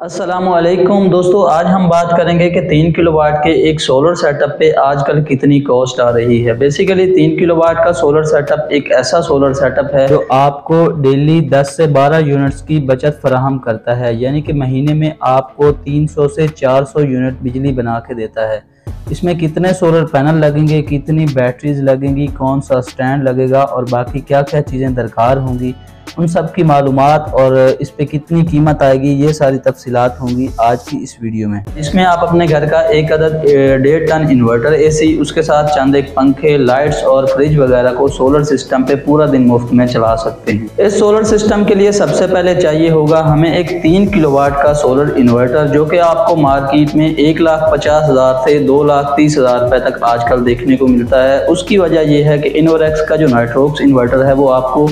असलकुम दोस्तों, आज हम बात करेंगे कि तीन किलो वाट के एक सोलर सेटअप पे आजकल कितनी कॉस्ट आ रही है। बेसिकली तीन किलो वाट का सोलर सेटअप एक ऐसा सोलर सेटअप है जो आपको डेली 10 से 12 यूनिट्स की बचत फराहम करता है। यानी कि महीने में आपको 300 से 400 यूनिट बिजली बना के देता है। इसमें कितने सोलर पैनल लगेंगे, कितनी बैटरीज लगेंगी, कौन सा स्टैंड लगेगा और बाकी क्या क्या चीज़ें दरकार होंगी, उन सब की मालूम और इस पर कितनी कीमत आएगी, ये सारी तफसीलात होंगी आज की इस वीडियो में। इसमें आप अपने घर का एक अदद डेढ़ टन इन्वर्टर एसी उसके साथ चंद एक पंखे लाइट्स और फ्रिज वगैरह को सोलर सिस्टम पे पूरा दिन मुफ़्त में चला सकते हैं। इस सोलर सिस्टम के लिए सबसे पहले चाहिए होगा हमें एक तीन किलोवाट का सोलर इन्वर्टर जो कि आपको मार्केट में एक लाख पचास हज़ार से दो लाख तीस हज़ार रुपये तक आजकल देखने को मिलता है। उसकी वजह यह है कि इनोरेक्स का जो नाइट्रोक्स इन्वर्टर है, वो आपको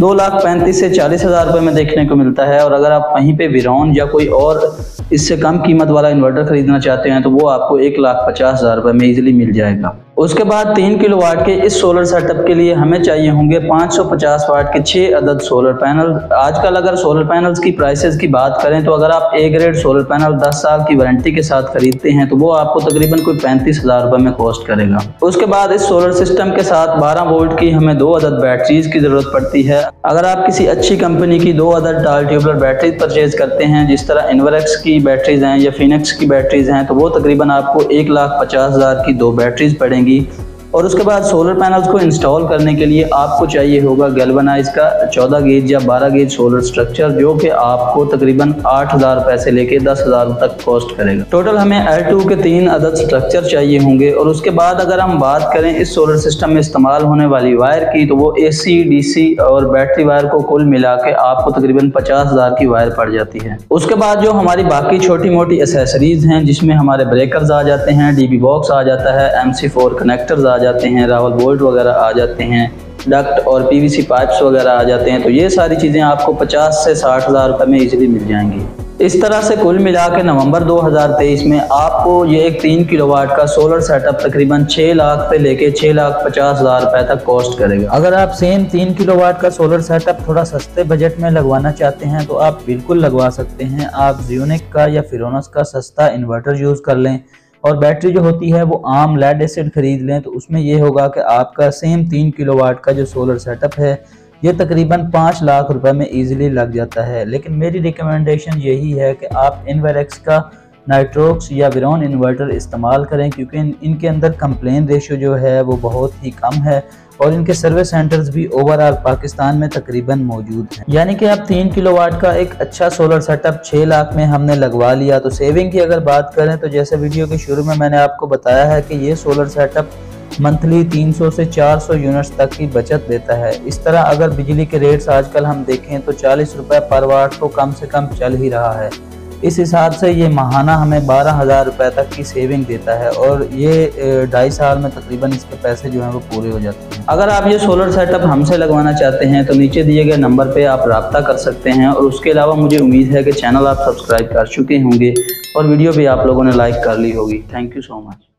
दो लाख पैंतीस से चालीस हज़ार रुपये में देखने को मिलता है। और अगर आप वहीं पे विरॉन या कोई और इससे कम कीमत वाला इन्वर्टर खरीदना चाहते हैं तो वो आपको एक लाख पचास हज़ार रुपये में ईजिली मिल जाएगा। उसके बाद तीन किलो वाट के इस सोलर सेटअप के लिए हमें चाहिए होंगे 550 वाट के छः अदद सोलर पैनल आजकल अगर सोलर पैनल्स की प्राइसेस की बात करें तो अगर आप ए ग्रेड सोलर पैनल 10 साल की वारंटी के साथ खरीदते हैं तो वो आपको तकरीबन कोई पैंतीस हज़ार रुपये में कॉस्ट करेगा। उसके बाद इस सोलर सिस्टम के साथ बारह वोल्ट की हमें दो अदद बैटरीज की ज़रूरत पड़ती है। अगर आप किसी अच्छी कंपनी की दो अदद डाल ट्यूबलर बैटरीज परचेज करते हैं, जिस तरह इनवरेक्स की बैटरीज हैं या फिनिक्स की बैटरीज हैं तो वो तकरीबन आपको एक लाख पचास हज़ार की दो बैटरीज पड़ेंगी। जाएँगी और उसके बाद सोलर पैनल्स को इंस्टॉल करने के लिए आपको चाहिए होगा गैल्वनाइज का 14 गेज या 12 गेज सोलर स्ट्रक्चर जो कि आपको तकरीबन आठ हज़ार रुपए से लेके दस हज़ार तक कॉस्ट करेगा। टोटल हमें एल के तीन अदद स्ट्रक्चर चाहिए होंगे और उसके बाद अगर हम बात करें इस सोलर सिस्टम में इस्तेमाल होने वाली वायर की तो वो ए सी और बैटरी वायर को कुल मिला के आपको तकरीबन पचास की वायर पड़ जाती है। उसके बाद जो हमारी बाकी छोटी मोटी एसेसरीज हैं, जिसमें हमारे ब्रेकर्स आ जाते हैं डी बी बॉक्स आ जाता है एम कनेक्टर्स आ जाते हैं रावल बोल्ट वगैरह आ जाते हैं, डक्ट और पीवीसी पाइप्स वगैरह आ जाते हैं तो ये सारी चीज़ें आपको 50 से साठ हज़ार रुपये में इजीली मिल जाएँगी। इस तरह से कुल मिला के नवंबर 2023 में आपको ये एक तीन किलोवाट का सोलर सेटअप तकरीबन छः लाख से लेके छः लाख पचास हज़ार रुपए तक कॉस्ट करेगा। अगर आप सेम तीन किलोवाट का सोलर सेटअप थोड़ा सस्ते बजट में लगवाना चाहते हैं तो आप बिल्कुल लगवा सकते हैं। आप जियोनिक का या फिरोनस का सस्ता इन्वर्टर यूज़ कर लें। और बैटरी जो होती है वो आम लेड एसिड खरीद लें तो उसमें ये होगा कि आपका सेम तीन किलो वाट का जो सोलर सेटअप है, ये तकरीबन पाँच लाख रुपए में इजीली लग जाता है। लेकिन मेरी रिकमेंडेशन यही है कि आप इनवेरेक्स का नाइट्रोक्स या विरोन इन्वर्टर इस्तेमाल करें क्योंकि इन, इनके अंदर कंप्लेन रेशो जो है वो बहुत ही कम है और इनके सर्विस सेंटर्स भी ओवरऑल पाकिस्तान में तकरीबन मौजूद हैं। यानी कि अब तीन किलो वाट का एक अच्छा सोलर सेटअप छः लाख में हमने लगवा लिया। तो सेविंग की अगर बात करें तो जैसे वीडियो के शुरू में मैंने आपको बताया है कि ये सोलर सेटअप मंथली 300 से 400 यूनिट्स तक की बचत देता है। इस तरह अगर बिजली के रेट्स आजकल हम देखें तो चालीस रुपये पर वाट तो कम से कम चल ही रहा है। इस हिसाब से ये माहाना हमें बारह हज़ार रुपये तक की सेविंग देता है और ये ढाई साल में तकरीबन इसके पैसे जो हैं वो पूरे हो जाते हैं। अगर आप ये सोलर सेटअप हमसे लगवाना चाहते हैं तो नीचे दिए गए नंबर पर आप रबता कर सकते हैं और उसके अलावा मुझे उम्मीद है कि चैनल आप सब्सक्राइब कर चुके होंगे और वीडियो भी आप लोगों ने लाइक कर ली होगी। Thank you so much